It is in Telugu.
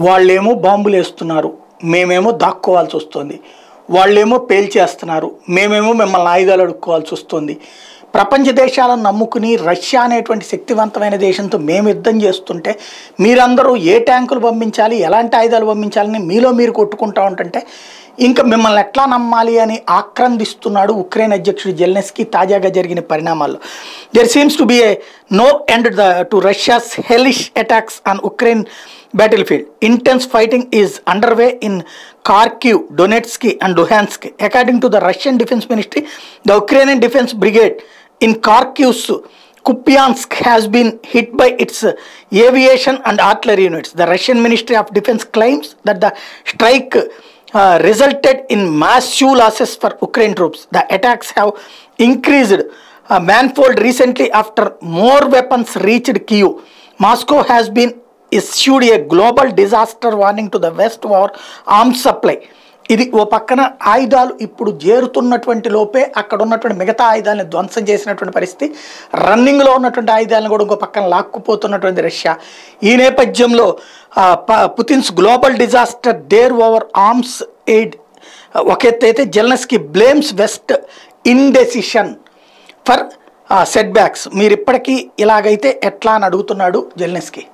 వాళ్ళేమో బాంబులు వేస్తున్నారు. మేమేమో దాక్కోవాల్సి వస్తుంది. వాళ్ళేమో పేల్చేస్తున్నారు. మేమేమో మిమ్మల్ని ఆయుధాలు అడుక్కోవాల్సి వస్తుంది. ప్రపంచ దేశాలను నమ్ముకుని రష్యా అనేటువంటి శక్తివంతమైన దేశంతో మేము యుద్ధం చేస్తుంటే మీరందరూ ఏ ట్యాంకులు పంపించాలి ఎలాంటి ఆయుధాలు పంపించాలని మీలో మీరు కొట్టుకుంటా ఉంటుంటే ఇంకా మిమ్మల్ని ఎట్లా నమ్మాలి అని ఆక్రందిస్తున్నాడు ఉక్రెయిన్ అధ్యక్షుడు జెల్నెస్కి తాజాగా జరిగిన పరిణామాల్లో. There seems to be a no end the to Russia's hellish attacks on Ukraine battlefield intense fighting is under way in Kharkiv Donetsk and Luhansk according to the Russian defence ministry the Ukraine defence brigade in Kharkiv's Kupiansk has been hit by its aviation and artillery units. The Russian Ministry of Defense claims that the strike uh, resulted in massive losses for Ukraine troops. The attacks have increased uh, manifold recently after more weapons reached Kyiv. Moscow has been issued a global disaster warning to the West for arms supply. ఇది ఓ పక్కన ఆయుధాలు ఇప్పుడు చేరుతున్నటువంటి లోపే అక్కడ ఉన్నటువంటి మిగతా ఆయుధాలను ధ్వంసం చేసినటువంటి పరిస్థితి. రన్నింగ్లో ఉన్నటువంటి ఆయుధాలను కూడా ఇంకో పక్కన లాక్కుపోతున్నటువంటి రష్యా. ఈ నేపథ్యంలో ప- Putin's global disaster dare over arms aid ఒక ఎత్తు అయితే Zelensky blames west indecision for setbacks. మీరు ఇప్పటికీ ఇలాగైతే ఎట్లా అని అడుగుతున్నాడు జెల్నెస్కి.